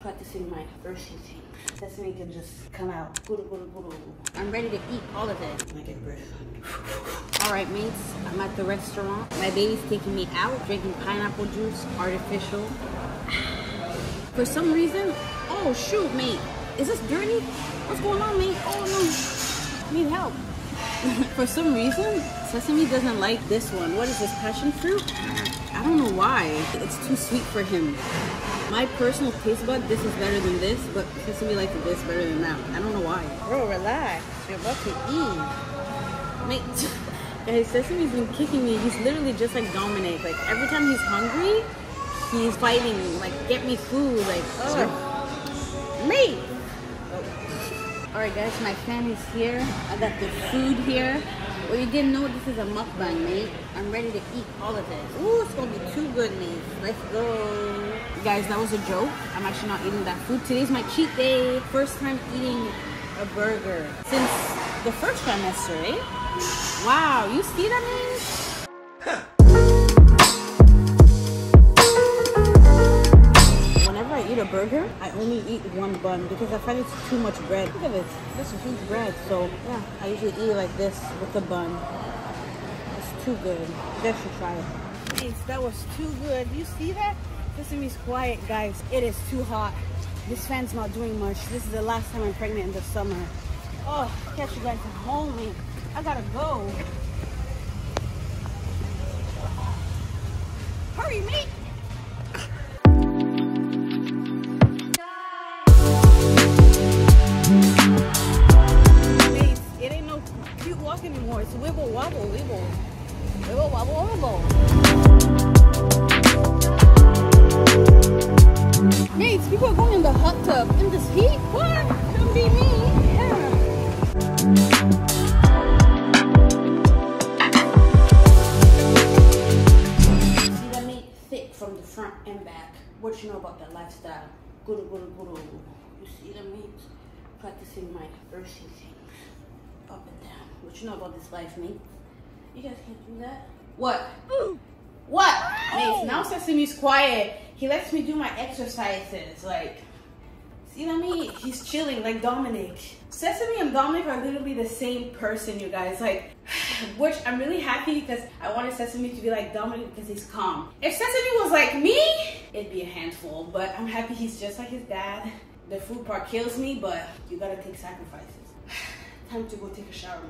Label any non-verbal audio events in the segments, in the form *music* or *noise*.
practicing my first eating. Sesame can just come out. I'm ready to eat all of it. I get breath. All right, mates, I'm at the restaurant. My baby's taking me out, drinking pineapple juice, artificial. *sighs* For some reason, oh shoot, mate. Is this dirty? What's going on, mate? Oh no, need help. *laughs* For some reason, Sesame doesn't like this one. What is this, passion fruit? I don't know why. It's too sweet for him. My personal taste bud, this is better than this, but Sesame likes this better than that. I don't know why. Bro, relax. You're about to eat. Mate, *laughs* guys, Sesame's been kicking me. He's literally just like Dominic. Like, every time he's hungry, he's fighting. Me. Like, get me food. Like, oh. Mate! All right, guys, my family's here. I got the food here. Well, you didn't know this is a mukbang, mate. I'm ready to eat all of it. Ooh, it's gonna be too good, mate. Let's go. Guys, that was a joke. I'm actually not eating that food. Today's my cheat day. First time eating a burger since the first trimester, eh? Wow, you see that, man? Burger, I only eat one bun because I find it's too much bread. Look at this. This is huge bread. So, yeah, I usually eat like this with the bun. It's too good. You guys should try it. Nice, that was too good. You see that? Sesame's quiet, guys. It is too hot. This fan's not doing much. This is the last time I'm pregnant in the summer. Oh, catch you guys at home. I gotta go. Hot tub in this heat. What? Be me. Yeah. See that meat thick from the front and back. What you know about that lifestyle? Guru, guru, guru. You see the meat? Practicing my first eating. Up and down. What you know about this life, mate? You guys can't do that. What? Ooh. What? Mates, now Sesame's quiet. He lets me do my exercises. Like, see what I mean? He's chilling like Dominic. Sesame and Dominic are literally the same person, you guys. Like, *sighs* which I'm really happy because I wanted Sesame to be like Dominic because he's calm. If Sesame was like me, it'd be a handful. But I'm happy he's just like his dad. The food part kills me, but you gotta take sacrifices. *sighs* Time to go take a shower,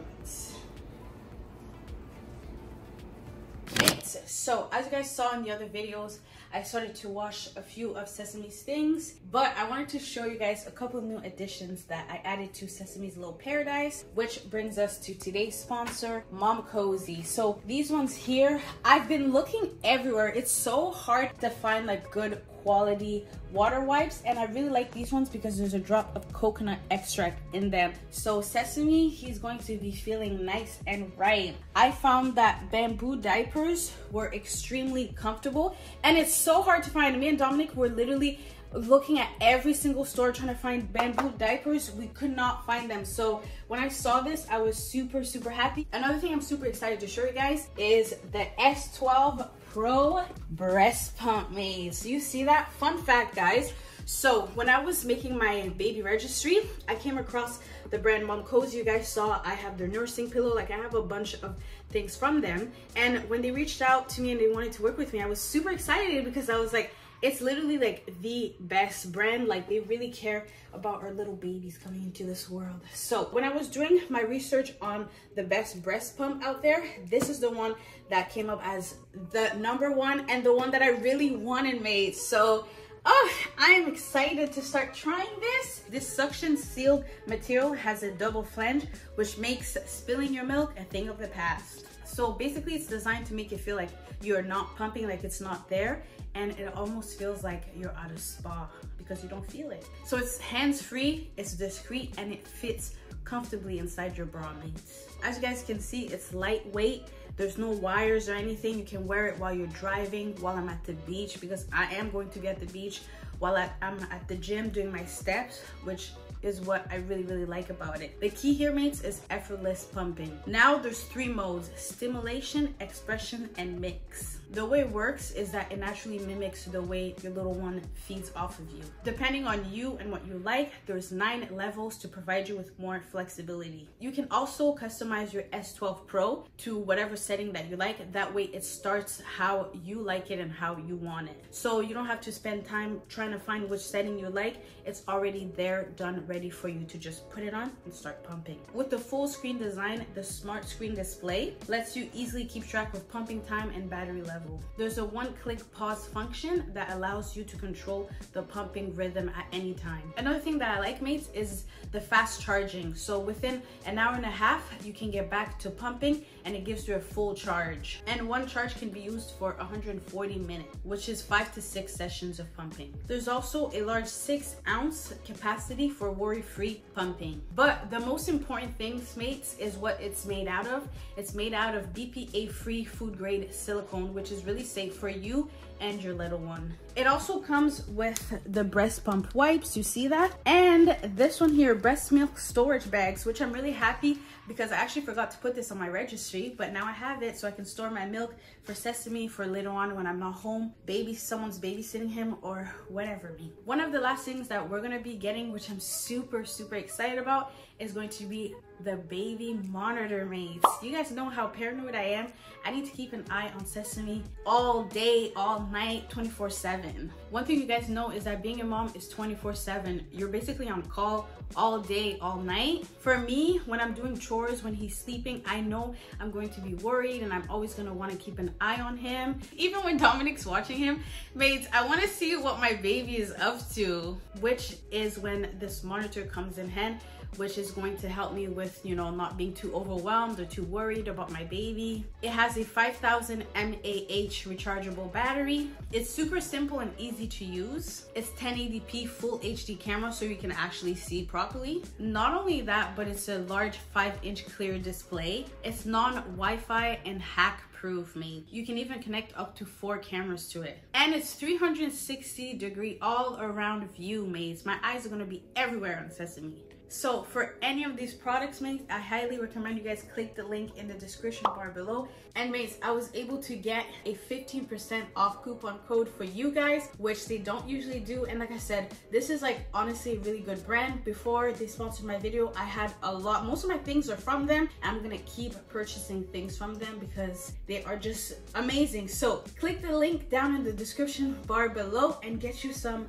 So, as you guys saw in the other videos, I started to wash a few of Sesame's things, but I wanted to show you guys a couple new additions that I added to Sesame's Little Paradise, which brings us to today's sponsor, Momcozy. So these ones here, I've been looking everywhere. It's so hard to find like good quality water wipes and I really like these ones because there's a drop of coconut extract in them. So Sesame, he's going to be feeling nice and right. I found that bamboo diapers were extremely comfortable and it's so hard to find. Me and Dominic were literally looking at every single store trying to find bamboo diapers we could not find them. So when i saw this i was super super happy. Another thing i'm super excited to show you guys is the s12 pro breast pump maze. You see that? Fun fact guys. So when i was making my baby registry i came across the brand Momcozy. You guys saw i have their nursing pillow. Like i have a bunch of things from them. And when they reached out to me and they wanted to work with me i was super excited because i was like it's literally like the best brand like they really care about our little babies coming into this world so when i was doing my research on the best breast pump out there this is the one that came up as the number one and the one that i really wanted made so Oh, I am excited to start trying this. This suction sealed material has a double flange, which makes spilling your milk a thing of the past. So basically it's designed to make you feel like you're not pumping, like it's not there. And it almost feels like you're at a spa because you don't feel it. So it's hands-free, it's discreet, and it fits comfortably inside your bra mates. As you guys can see, it's lightweight. There's no wires or anything. You can wear it while you're driving, while I'm at the beach, because I am going to be at the beach while I'm at the gym doing my steps, which is what I really, really like about it. The key here, mates, is effortless pumping. Now there's three modes, stimulation, expression, and mix. The way it works is that it naturally mimics the way your little one feeds off of you. Depending on you and what you like, there's nine levels to provide you with more flexibility. You can also customize your S12 Pro to whatever setting that you like. That way it starts how you like it and how you want it. So you don't have to spend time trying to find which setting you like. It's already there, done, ready for you to just put it on and start pumping. With the full screen design, the smart screen display lets you easily keep track of pumping time and battery level. There's a one-click pause function that allows you to control the pumping rhythm at any time. Another thing that I like, mates, is the fast charging. So within an hour and a half, you can get back to pumping and it gives you a full charge. And one charge can be used for 140 minutes, which is five to six sessions of pumping. There's also a large six ounce capacity for worry-free pumping. But the most important thing, mates, is what it's made out of. It's made out of BPA-free food-grade silicone, which is really safe for you and your little one. It also comes with the breast pump wipes, you see that? And this one here, breast milk storage bags, which I'm really happy because I actually forgot to put this on my registry, but now I have it so I can store my milk for Sesame for later on when I'm not home, baby, someone's babysitting him or whatever me. One of the last things that we're gonna be getting, which I'm super, super excited about, is going to be the baby monitor mates. You guys know how paranoid I am. I need to keep an eye on Sesame all day, all night, 24 seven. One thing you guys know is that being a mom is 24 seven. You're basically on call all day, all night. For me, when I'm doing chores, when he's sleeping, I know I'm going to be worried and I'm always gonna wanna keep an eye on him. Even when Dominic's watching him, mates, I wanna see what my baby is up to, which is when this monitor comes in hand which is going to help me with, you know, not being too overwhelmed or too worried about my baby. It has a 5000 mAh rechargeable battery. It's super simple and easy to use. It's 1080p full HD camera so you can actually see properly. Not only that, but it's a large 5 inch clear display. It's non-Wi-Fi and hack proof mate. You can even connect up to four cameras to it. And it's 360 degree all around view mates. My eyes are gonna be everywhere on Sesame. So for any of these products, mates, I highly recommend you guys click the link in the description bar below. And mates, I was able to get a 15% off coupon code for you guys, which they don't usually do. And like I said, this is like honestly a really good brand. Before they sponsored my video, I had a lot, most of my things are from them. I'm gonna keep purchasing things from them because they are just amazing. So click the link down in the description bar below and get you some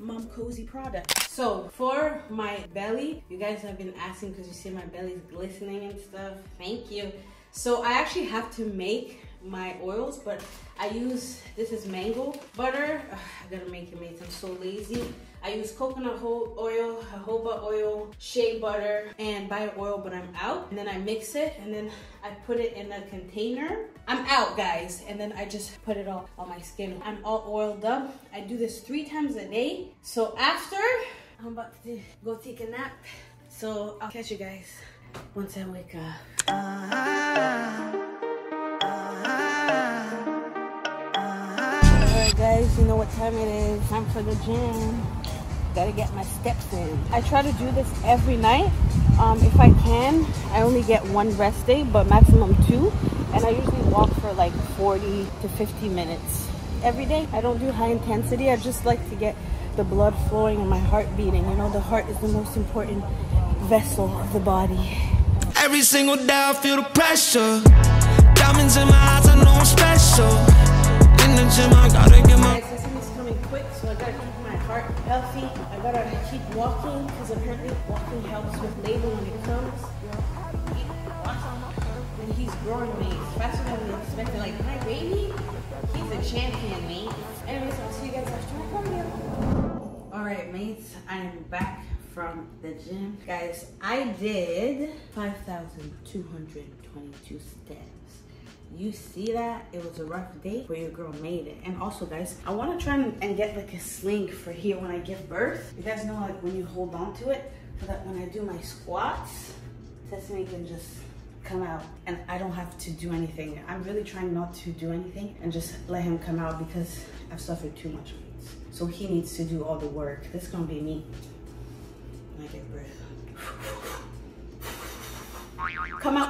Momcozy product. So for my belly you guys have been asking because you see my belly's glistening and stuff. Thank you. So i actually have to make my oils but i use this is mango butter. Ugh, i gotta make it mate. I'm so lazy I use coconut oil, jojoba oil, shea butter, and bio oil, but I'm out. And then I mix it, and then I put it in a container. I'm out, guys. And then I just put it all on my skin. I'm all oiled up. I do this three times a day. So after, I'm about to go take a nap. So I'll catch you guys once I wake up. Alright guys, you know what time it is. Time for the gym gotta get my steps in. I try to do this every night. Um, if I can, I only get one rest day, but maximum two. And I usually walk for like 40 to 50 minutes every day. I don't do high intensity. I just like to get the blood flowing and my heart beating. You know, the heart is the most important vessel of the body. Every single day I feel the pressure. Diamonds in my eyes, I know I'm special. In the gym, I gotta get my... healthy. I gotta keep walking because apparently walking helps with labor when it comes. And he's growing me faster than we expected. Like my baby, he's a champion, mate. Anyways, I'll see you guys after my cardio. All right, mates, I am back from the gym. Guys, I did 5,222 steps you see that it was a rough day but your girl made it. And also guys i want to try and get like a sling for here when i give birth. You guys know like when you hold on to it so that when i do my squats sesame can just come out. And i don't have to do anything. I'm really trying not to do anything and just let him come out because i've suffered too much so he needs to do all the work. This is gonna be me when i give birth *sighs* *laughs*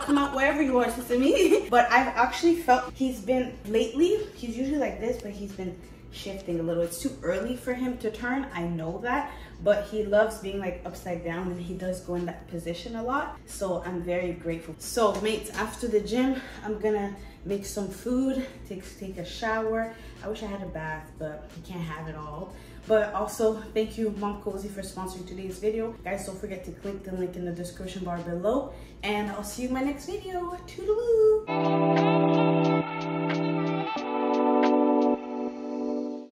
Come out, wherever you are, Sesame. *laughs* but I've actually felt he's been lately, he's usually like this, but he's been shifting a little. It's too early for him to turn, I know that, but he loves being like upside down and he does go in that position a lot. So I'm very grateful. So mates, after the gym, I'm gonna make some food, take, take a shower. I wish I had a bath, but you can't have it all. But also, thank you Momcozy for sponsoring today's video. Guys, don't forget to click the link in the description bar below. And I'll see you in my next video. Toodaloo!